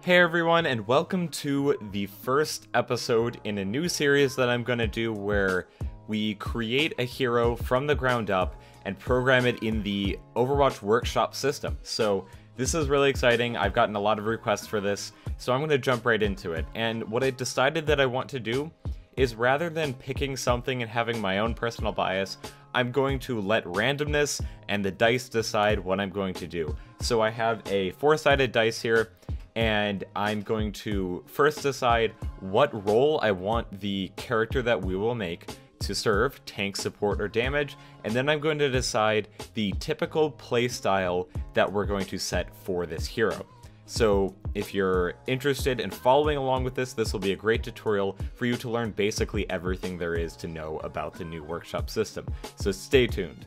Hey everyone, and welcome to the first episode in a new series that I'm to do where we create a hero from the ground up and program it in the Overwatch Workshop system. So, this is really exciting. I've gotten a lot of requests for this, so I'm to jump right into it. And what I decided that I want to do is rather than picking something and having my own personal bias, I'm going to let randomness and the dice decide what I'm going to do. So I have a four-sided dice here, and I'm going to first decide what role I want the character that we will make to serve, tank, support, or damage, and then I'm going to decide the typical playstyle that we're going to set for this hero. So if you're interested in following along with this, this will be a great tutorial for you to learn basically everything there is to know about the new workshop system. So stay tuned.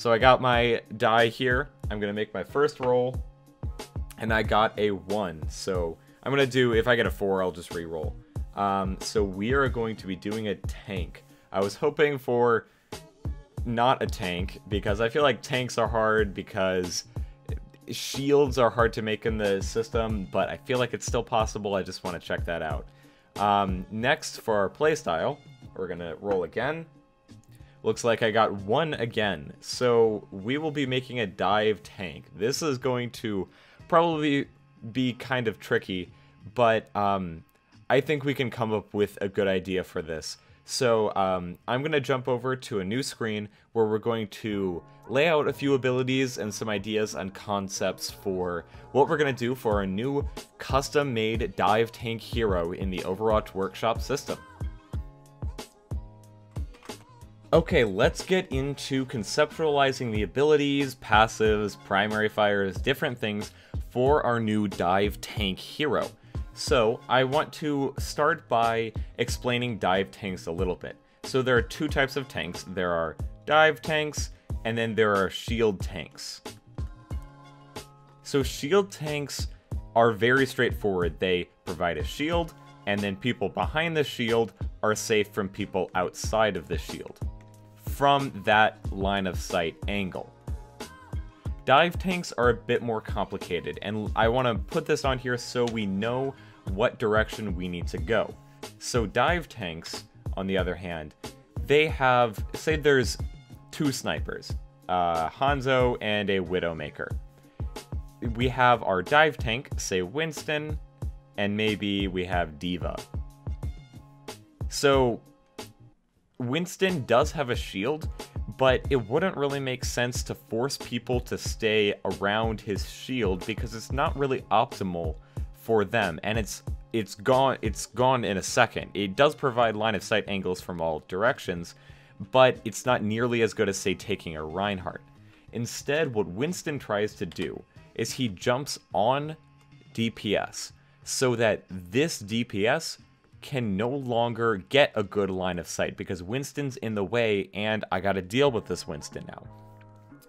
So I got my die here. I'm gonna make my first roll, and I got a one. So I'm gonna do, if I get a four, I'll just re-roll. Um, so we are going to be doing a tank. I was hoping for not a tank, because I feel like tanks are hard because shields are hard to make in the system, but I feel like it's still possible. I just want to check that out. Um, next, for our playstyle, we're gonna roll again. Looks like I got one again. So we will be making a dive tank. This is going to probably be kind of tricky, but um, I think we can come up with a good idea for this. So um, I'm going to jump over to a new screen where we're going to lay out a few abilities and some ideas and concepts for what we're going to do for a new custom-made dive tank hero in the Overwatch Workshop system. Okay, let's get into conceptualizing the abilities, passives, primary fires, different things for our new dive tank hero. So, I want to start by explaining dive tanks a little bit. So there are two types of tanks. There are dive tanks, and then there are shield tanks. So shield tanks are very straightforward. They provide a shield, and then people behind the shield are safe from people outside of the shield from that line of sight angle. Dive tanks are a bit more complicated, and I want to put this on here so we know what direction we need to go. So dive tanks, on the other hand, they have, say there's two snipers, uh, Hanzo and a Widowmaker. We have our dive tank, say Winston, and maybe we have D.Va. So Winston does have a shield, but it wouldn't really make sense to force people to stay around his shield because it's not really optimal for them and it's it's gone it's gone in a second. It does provide line of sight angles from all directions, but it's not nearly as good as say taking a Reinhardt. Instead, what Winston tries to do is he jumps on DPS so that this DPS can no longer get a good line of sight because Winston's in the way and I gotta deal with this Winston now.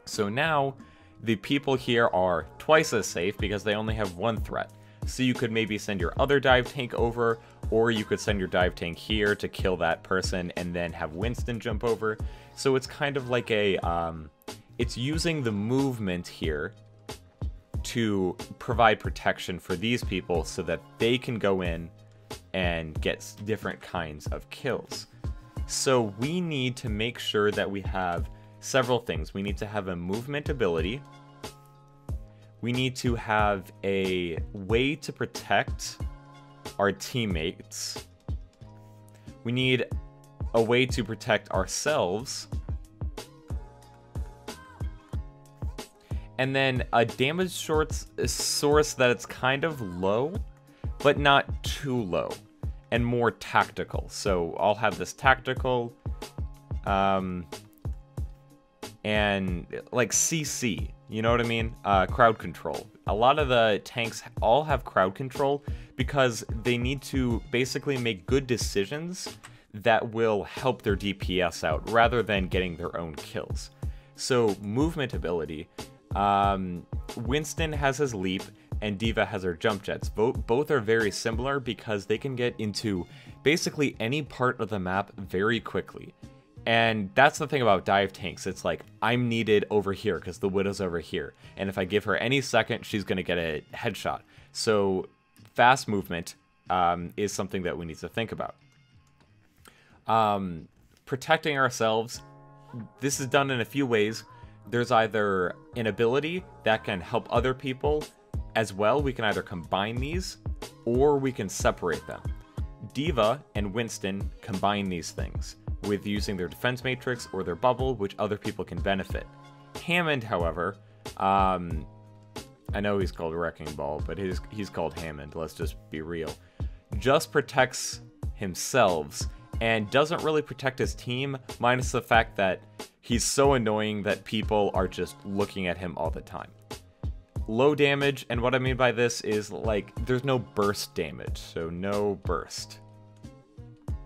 So now, the people here are twice as safe because they only have one threat. So you could maybe send your other dive tank over, or you could send your dive tank here to kill that person and then have Winston jump over. So it's kind of like a, um, it's using the movement here to provide protection for these people so that they can go in and gets different kinds of kills. So we need to make sure that we have several things. We need to have a movement ability. We need to have a way to protect our teammates. We need a way to protect ourselves. And then a damage source that it's kind of low but not too low and more tactical. So I'll have this tactical um, and like CC, you know what I mean? Uh, crowd control. A lot of the tanks all have crowd control because they need to basically make good decisions that will help their DPS out rather than getting their own kills. So movement ability, um, Winston has his leap, and D.Va has her jump jets. Both, are very similar because they can get into basically any part of the map very quickly. And that's the thing about dive tanks. It's like, I'm needed over here because the Widow's over here. And if I give her any second, she's going to get a headshot. So fast movement um, is something that we need to think about. Um, protecting ourselves, this is done in a few ways. There's either an ability that can help other people as well. We can either combine these or we can separate them. D.Va and Winston combine these things with using their defense matrix or their bubble, which other people can benefit. Hammond, however, um, I know he's called Wrecking Ball, but he's, he's called Hammond, let's just be real, just protects himself and doesn't really protect his team, minus the fact that he's so annoying that people are just looking at him all the time. Low damage, and what I mean by this is like there's no burst damage, so no burst.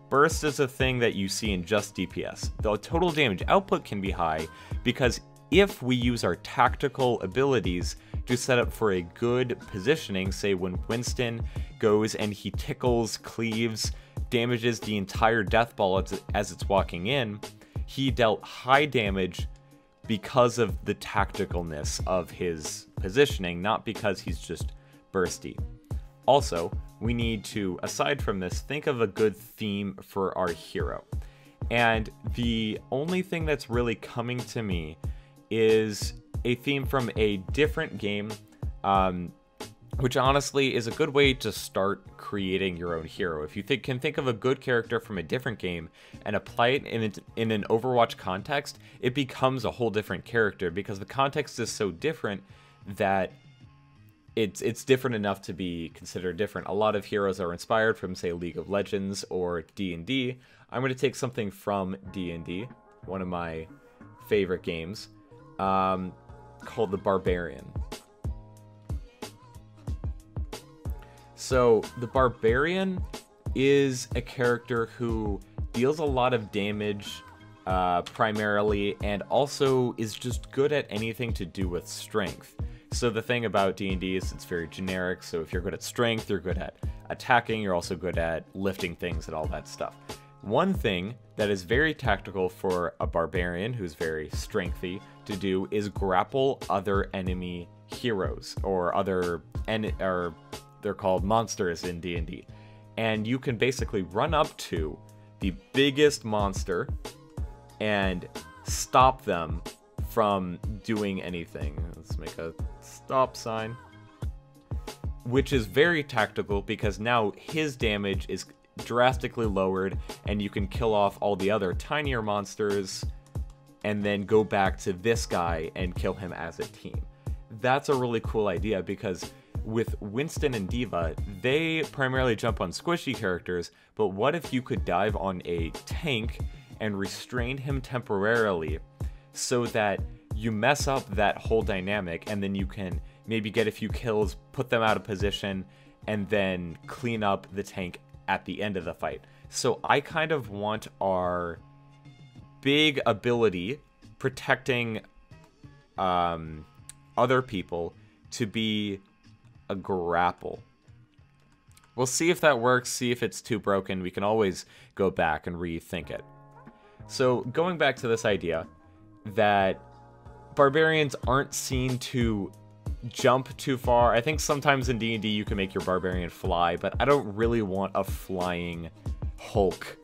Burst is a thing that you see in just DPS. The total damage output can be high because if we use our tactical abilities to set up for a good positioning, say when Winston goes and he tickles, cleaves, damages the entire death ball as, as it's walking in, he dealt high damage because of the tacticalness of his positioning, not because he's just bursty. Also, we need to, aside from this, think of a good theme for our hero. And the only thing that's really coming to me is a theme from a different game, um, which honestly is a good way to start creating your own hero. If you think, can think of a good character from a different game and apply it in, in an Overwatch context, it becomes a whole different character because the context is so different that it's it's different enough to be considered different. A lot of heroes are inspired from say League of Legends or D&D. I'm going to take something from D&D, one of my favorite games, um, called the Barbarian. So, the Barbarian is a character who deals a lot of damage uh, primarily and also is just good at anything to do with strength. So the thing about D&D is it's very generic. So if you're good at strength, you're good at attacking, you're also good at lifting things and all that stuff. One thing that is very tactical for a barbarian who's very strengthy to do is grapple other enemy heroes or other en- or they're called monsters in D&D. And you can basically run up to the biggest monster and stop them from doing anything. Let's make a stop sign. Which is very tactical because now his damage is drastically lowered and you can kill off all the other tinier monsters and then go back to this guy and kill him as a team. That's a really cool idea because with Winston and D.Va, they primarily jump on squishy characters, but what if you could dive on a tank and restrain him temporarily so that you mess up that whole dynamic and then you can maybe get a few kills, put them out of position, and then clean up the tank at the end of the fight. So I kind of want our big ability protecting um, other people to be a grapple. We'll see if that works, see if it's too broken. We can always go back and rethink it. So going back to this idea that barbarians aren't seen to jump too far. I think sometimes in D&D you can make your barbarian fly, but I don't really want a flying Hulk.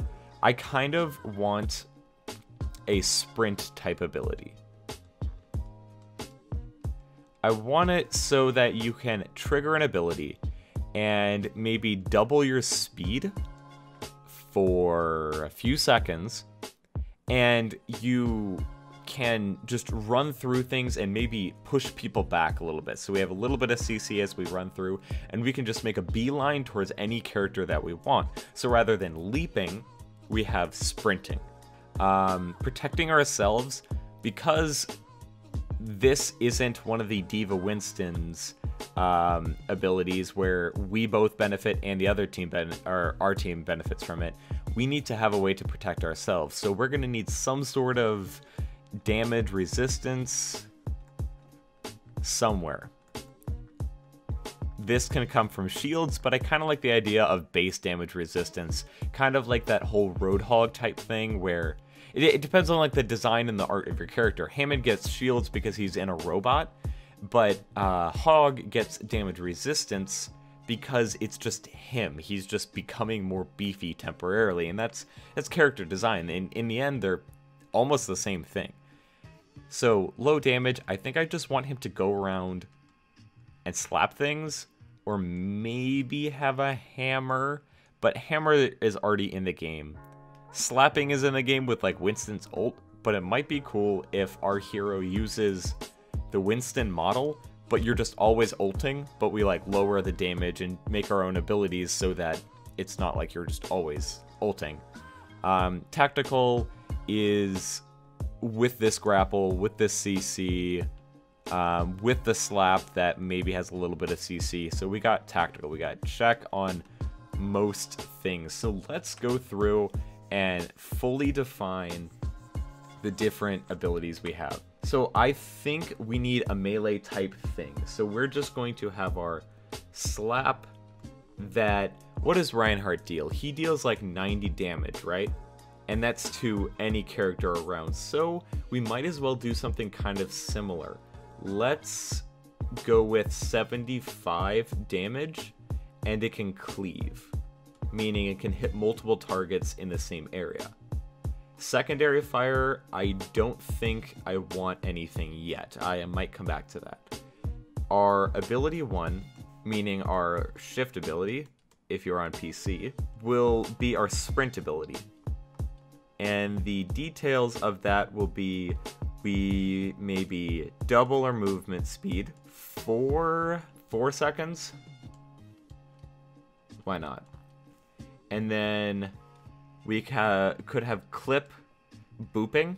I kind of want a sprint type ability. I want it so that you can trigger an ability and maybe double your speed for a few seconds and you can just run through things and maybe push people back a little bit. So we have a little bit of CC as we run through, and we can just make a beeline towards any character that we want. So rather than leaping, we have sprinting. Um, protecting ourselves, because this isn't one of the D.Va Winston's um, abilities where we both benefit and the other team ben- or our team benefits from it. We need to have a way to protect ourselves. So we're going to need some sort of damage resistance somewhere. This can come from shields, but I kind of like the idea of base damage resistance. Kind of like that whole Roadhog type thing where it, it depends on like the design and the art of your character. Hammond gets shields because he's in a robot, but uh, Hog gets damage resistance because it's just him. He's just becoming more beefy temporarily, and that's that's character design. In in the end, they're almost the same thing. So low damage. I think I just want him to go around and slap things, or maybe have a hammer. But hammer is already in the game. Slapping is in the game with like Winston's ult, but it might be cool if our hero uses the Winston model, but you're just always ulting, but we like lower the damage and make our own abilities so that it's not like you're just always ulting. Um, tactical is with this grapple, with this CC, um, with the slap that maybe has a little bit of CC. So we got tactical, we got check on most things. So let's go through and fully define the different abilities we have. So I think we need a melee type thing. So we're just going to have our slap that, what does Reinhardt deal? He deals like 90 damage, right? And that's to any character around. So we might as well do something kind of similar. Let's go with 75 damage and it can cleave, meaning it can hit multiple targets in the same area. Secondary fire, I don't think I want anything yet. I might come back to that. Our ability 1, meaning our shift ability, if you're on PC, will be our sprint ability. And the details of that will be we maybe double our movement speed for four seconds. Why not? And then we ca could have clip booping.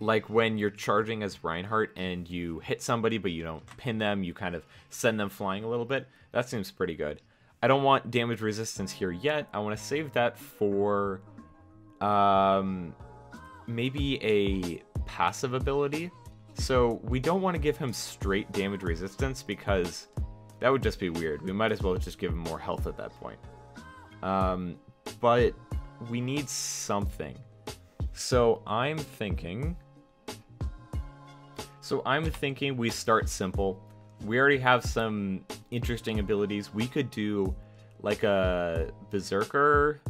Like when you're charging as Reinhardt and you hit somebody but you don't pin them, you kind of send them flying a little bit. That seems pretty good. I don't want damage resistance here yet. I want to save that for um, maybe a passive ability. So we don't want to give him straight damage resistance because that would just be weird. We might as well just give him more health at that point. Um, but we need something. So I'm thinking... So I'm thinking we start simple. We already have some interesting abilities. We could do like a Berserker.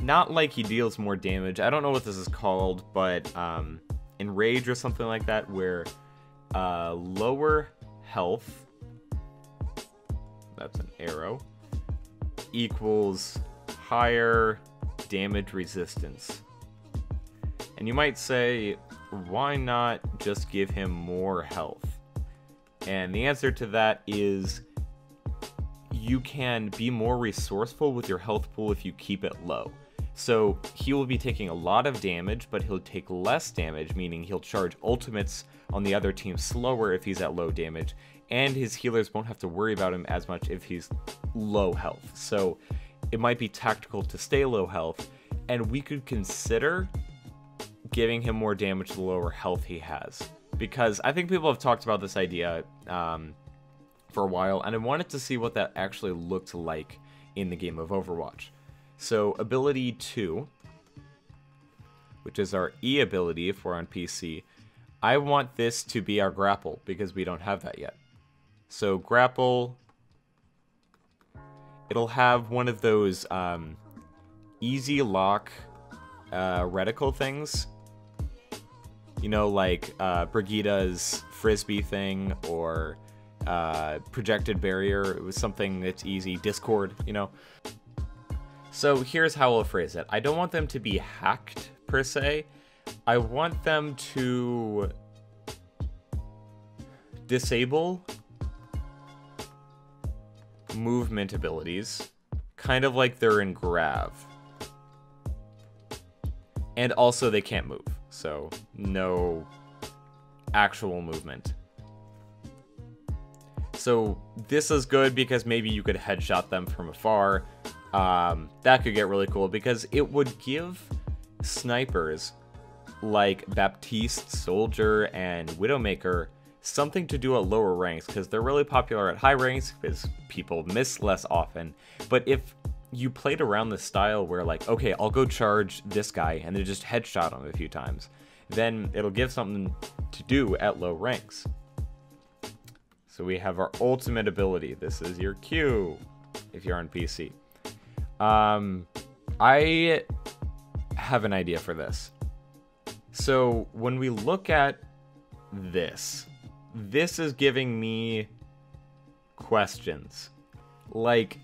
Not like he deals more damage. I don't know what this is called, but um, Enrage or something like that, where uh, lower health, that's an arrow, equals higher damage resistance. And you might say, why not just give him more health? And the answer to that is you can be more resourceful with your health pool if you keep it low. So he will be taking a lot of damage, but he'll take less damage, meaning he'll charge ultimates on the other team slower if he's at low damage, and his healers won't have to worry about him as much if he's low health. So it might be tactical to stay low health, and we could consider giving him more damage the lower health he has. Because I think people have talked about this idea um, for a while, and I wanted to see what that actually looked like in the game of Overwatch. So, ability 2, which is our E ability if we're on PC, I want this to be our grapple, because we don't have that yet. So, grapple it'll have one of those um, easy lock uh, reticle things. You know, like uh, Brigitte's frisbee thing or uh, projected barrier. It was something that's easy. Discord, you know. So here's how I'll phrase it. I don't want them to be hacked per se. I want them to disable movement abilities, kind of like they're in Grav. And also they can't move, so no actual movement. So this is good because maybe you could headshot them from afar. Um, that could get really cool because it would give snipers like Baptiste, Soldier, and Widowmaker something to do at lower ranks because they're really popular at high ranks because people miss less often. But if you played around the style where like, okay, I'll go charge this guy and then just headshot him a few times, then it'll give something to do at low ranks. So we have our ultimate ability. This is your Q if you're on PC. Um, I have an idea for this. So when we look at this, this is giving me questions. Like,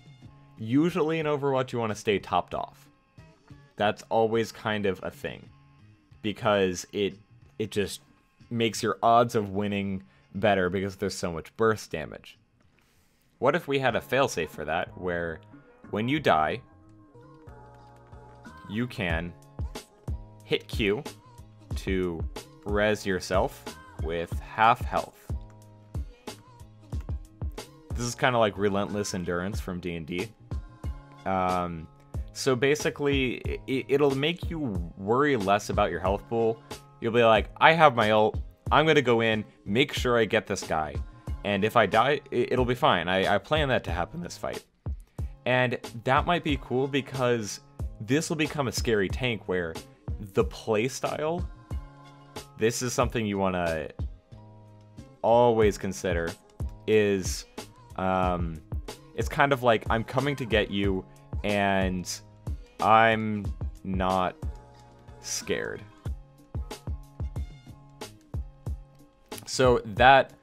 usually in Overwatch, you want to stay topped off. That's always kind of a thing because it it just makes your odds of winning better because there's so much burst damage. What if we had a failsafe for that where when you die, you can hit Q to res yourself with half health. This is kind of like relentless endurance from D&D. Um, so basically, it, will make you worry less about your health pool. You'll be like, I have my ult. I'm gonna go in, make sure I get this guy, and if I die, it'll be fine. I, I plan that to happen this fight. And that might be cool because this will become a scary tank where the playstyle, this is something you want to always consider, is um, it's kind of like I'm coming to get you and I'm not scared. So that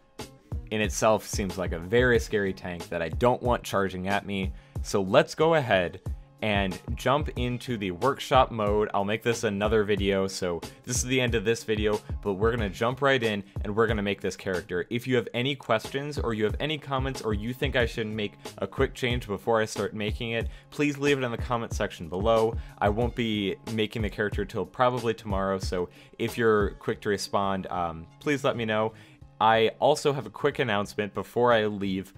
in itself seems like a very scary tank that I don't want charging at me. So let's go ahead and jump into the workshop mode. I'll make this another video, so this is the end of this video, but we're gonna jump right in and we're gonna make this character. If you have any questions or you have any comments or you think I should make a quick change before I start making it, please leave it in the comment section below. I won't be making the character till probably tomorrow, so if you're quick to respond, um, please let me know. I also have a quick announcement before I leave.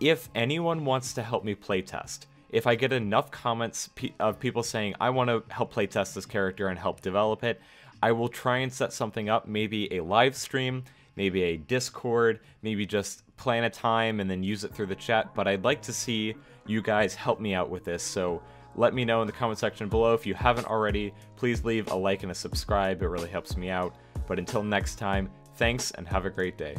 If anyone wants to help me playtest, if I get enough comments of people saying, I want to help playtest this character and help develop it, I will try and set something up, maybe a live stream, maybe a Discord, maybe just plan a time and then use it through the chat. But I'd like to see you guys help me out with this. So let me know in the comment section below. If you haven't already, please leave a like and a subscribe. It really helps me out. But until next time, thanks and have a great day.